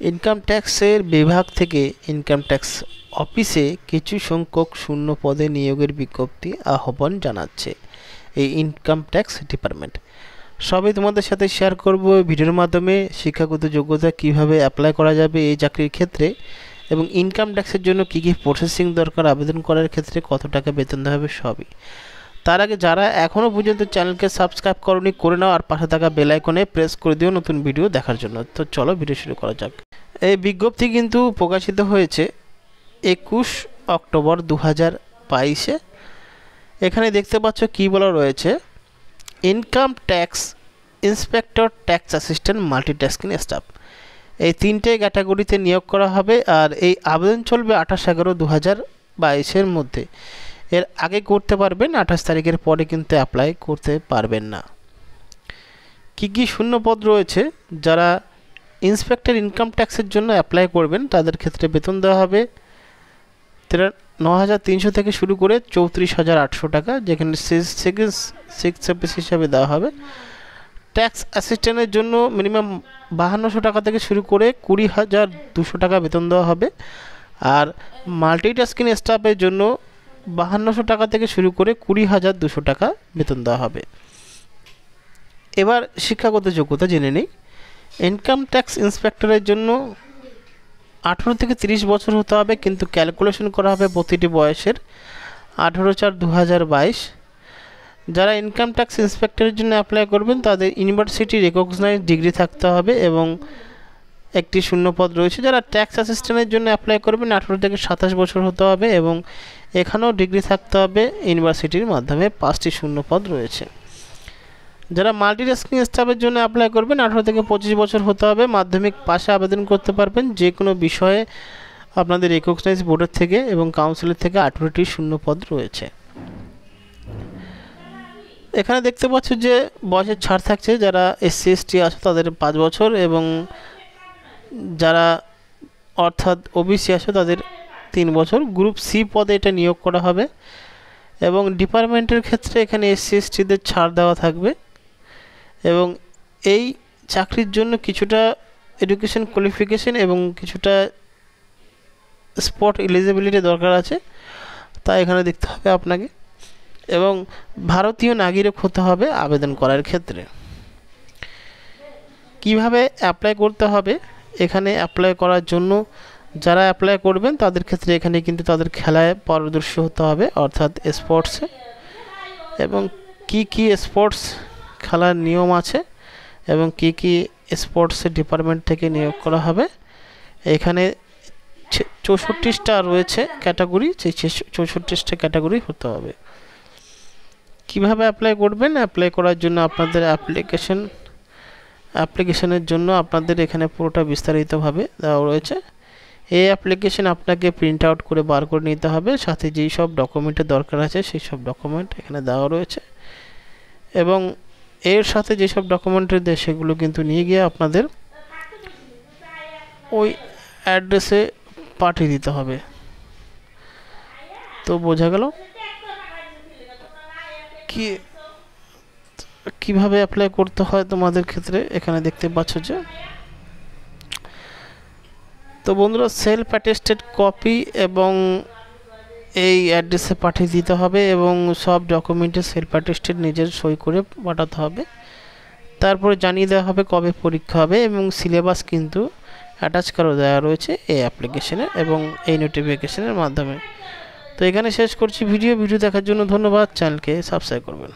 Income ট্যাক্সের বিভাগ থেকে ইনকাম ট্যাক্স অফিসে কিছু সংখ্যক শূন্য পদে নিয়োগের বিজ্ঞপ্তি আহ্বান জানাচ্ছে এই ইনকাম ট্যাক্স ডিপার্টমেন্ট সবই তোমাদের সাথে শেয়ার করব ভিডিওর মাধ্যমে। শিক্ষাগত যোগ্যতা কীভাবে অ্যাপ্লাই করা যাবে এই চাকরির ক্ষেত্রে এবং ইনকাম ট্যাক্সের জন্য কী কী প্রসেসিং দরকার, আবেদন করার ক্ষেত্রে কত টাকা বেতন দেওয়া হবে সবই। তার আগে যারা এখনও পর্যন্ত চ্যানেলকে সাবস্ক্রাইব করনি, করে নাও আর পাশে থাকা বেল আইকনে প্রেস করে দিও নতুন ভিডিও দেখার জন্য। তো চলো ভিডিও শুরু করা যাক। এই বিজ্ঞপ্তি কিন্তু প্রকাশিত হয়েছে একুশ অক্টোবর দু হাজার বাইশে। এখানে দেখতে পাচ্ছ কী বলা রয়েছে, income tax inspector, tax assistant, multitasking staff. এই তিনটে ক্যাটাগরিতে নিয়োগ করা হবে আর এই আবেদন চলবে আঠাশ এগারো দু হাজার বাইশের মধ্যে। এর আগে করতে পারবেন, আঠাশ তারিখের পরে কিন্তু অ্যাপ্লাই করতে পারবেন না। কী কী শূন্যপদ রয়েছে? যারা ইন্সপেক্টর ইনকাম ট্যাক্সের জন্য অ্যাপ্লাই করবেন, তাদের ক্ষেত্রে বেতন দেওয়া হবে তেরো ন হাজার তিনশো থেকে শুরু করে চৌত্রিশ হাজার আটশো টাকা, যেখানে সেকেন্ড সিক্স সার্ভিস হিসাবে দেওয়া হবে। ট্যাক্স অ্যাসিস্ট্যান্টের জন্য মিনিমাম বাহান্নশো টাকা থেকে শুরু করে কুড়ি হাজার দুশো টাকা বেতন দেওয়া হবে। আর মাল্টিটাস্কিং স্টাফের জন্য বাহান্নশো টাকা থেকে শুরু করে কুড়ি হাজার দুশো টাকা বেতন দেওয়া হবে। এবার শিক্ষাগত যোগ্যতা জেনে নিই। ইনকাম ট্যাক্স ইন্সপেক্টরের জন্য আঠেরো থেকে তিরিশ বছর হতে হবে, কিন্তু ক্যালকুলেশন করা হবে প্রতিটি বয়সের। আঠেরো চার দু যারা ইনকাম ট্যাক্স ইন্সপেক্টরের জন্য অ্যাপ্লাই করবেন, তাদের ইউনিভার্সিটি রেকগনাইজ ডিগ্রি থাকতে হবে এবং একটি শূন্যপদ রয়েছে যারা ট্যাক্স অ্যাসিস্ট্যান্টের জন্য অ্যাপ্লাই করবেন। আঠেরো থেকে সাতাশ বছর হতে হবে এবং এখানেও ডিগ্রি থাকতে হবে। ইউনিভার্সিটির মাধ্যমে পাঁচটি শূন্যপদ রয়েছে। যারা মাল্টিটাস্কিং স্টাফের জন্য অ্যাপ্লাই করবেন, আঠারো থেকে পঁচিশ বছর হতে হবে। মাধ্যমিক পাশে আবেদন করতে পারবেন। যে কোনো বিষয়ে আপনাদের রেকগনাইজ বোর্ডের থেকে এবং কাউন্সিলের থেকে আঠেরোটি শূন্যপদ রয়েছে। এখানে দেখতে পাচ্ছ যে বয়সের ছাড় থাকছে। যারা এসসি এসটি আছে তাদের পাঁচ বছর এবং যারা অর্থাৎ ওবিসি আছে, তাদের তিন বছর। গ্রুপ সি পদে এটা নিয়োগ করা হবে এবং ডিপার্টমেন্টের ক্ষেত্রে এখানে এসসি এসটিদের ছাড় দেওয়া থাকবে এবং এই চাকরির জন্য কিছুটা এডুকেশন কোয়ালিফিকেশন এবং কিছুটা স্পট এলিজিবিলিটি দরকার আছে, তা এখানে দেখতে হবে আপনাকে। এবং ভারতীয় নাগরিক হতে হবে আবেদন করার ক্ষেত্রে। কীভাবে অ্যাপ্লাই করতে হবে? এখানে অ্যাপ্লাই করার জন্য যারা অ্যাপ্লাই করবেন তাদের ক্ষেত্রে এখানে কিন্তু তাদের খেলায় পারদর্শী হতে হবে, অর্থাৎ স্পোর্টসে এবং কি কি স্পোর্টস খেলার নিয়ম আছে এবং কি কি স্পোর্টসের ডিপার্টমেন্ট থেকে নিয়োগ করা হবে, এখানে চৌষট্টিটা রয়েছে ক্যাটাগরি সেই চৌষট্টিটা ক্যাটাগরি হতে হবে। কীভাবে অ্যাপ্লাই করবেন? অ্যাপ্লাই করার জন্য আপনাদের অ্যাপ্লিকেশন অ্যাপ্লিকেশনের জন্য আপনাদের এখানে পুরোটা বিস্তারিতভাবে দেওয়া রয়েছে। এই অ্যাপ্লিকেশন আপনাকে প্রিন্ট আউট করে বার করে নিতে হবে। সাথে যেই সব ডকুমেন্টের দরকার আছে, সেই সব ডকুমেন্ট এখানে দেওয়া রয়েছে। এবং এর সাথে যেসব ডকুমেন্টের দেয় সেগুলো কিন্তু নিয়ে গিয়ে আপনাদের ওই অ্যাড্রেসে পাঠিয়ে দিতে হবে। তো বোঝা গেল? কি কীভাবে অ্যাপ্লাই করতে হয় তোমাদের ক্ষেত্রে? এখানে দেখতে পাচ্ছ যে, তো বন্ধুরা সেলফ অ্যাটেস্টেড কপি এবং এই অ্যাড্রেসে পাঠিয়ে দিতে হবে এবং সব ডকুমেন্টে সেলফ অ্যাটেস্টেড নিজের সই করে পাঠাতে হবে। তারপরে জানিয়ে দেওয়া হবে কবে পরীক্ষা হবে এবং সিলেবাস কিন্তু অ্যাটাচ করা দেওয়া রয়েছে এই অ্যাপ্লিকেশনে এবং এই নোটিফিকেশনের মাধ্যমে। তো এখানে শেষ করছি ভিডিও ভিডিও দেখার জন্য ধন্যবাদ। চ্যানেলকে সাবস্ক্রাইব করবেন।